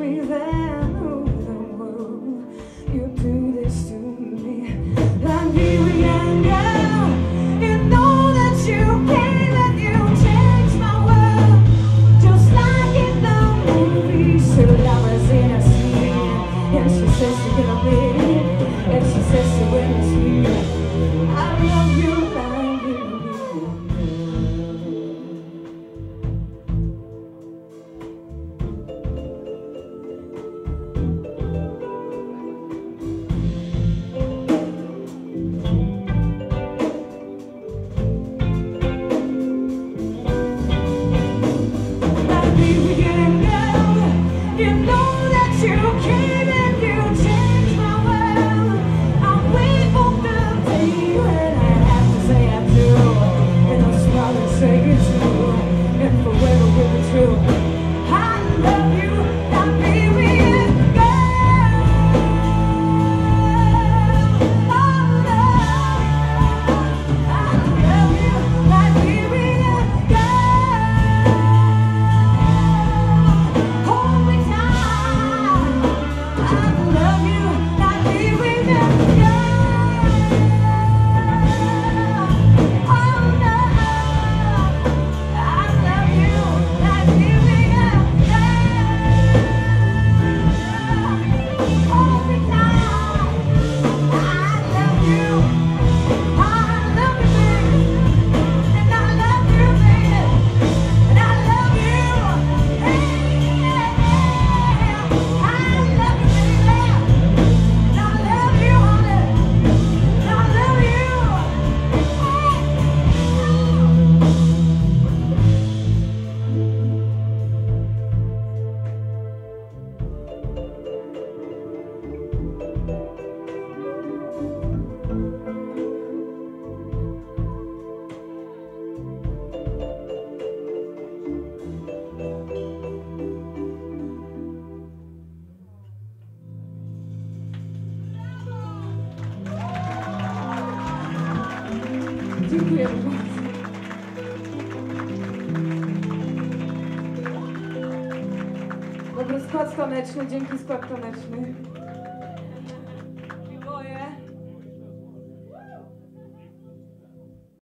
me then. Dziękuję bardzo. Dobry skład taneczny, dzięki skład taneczny.